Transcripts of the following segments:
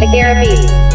The Garabees.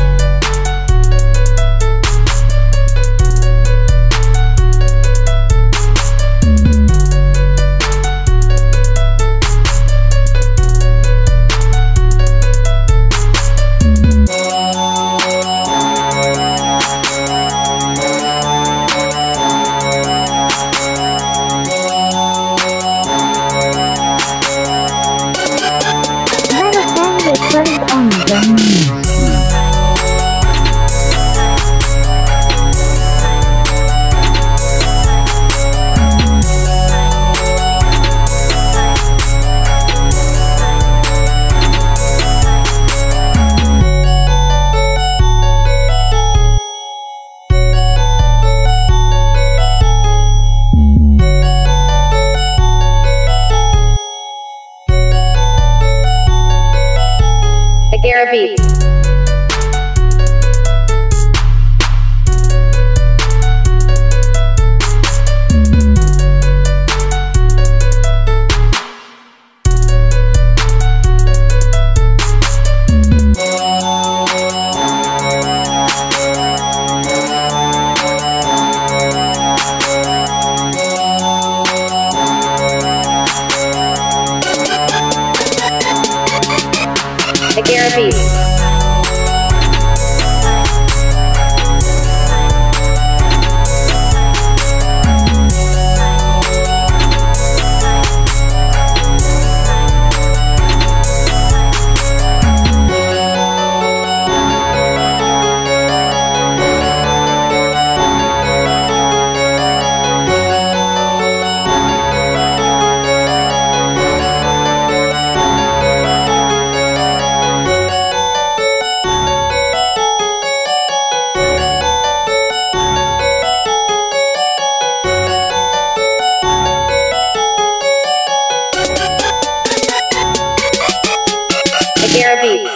Agara Agara Beats. Beats.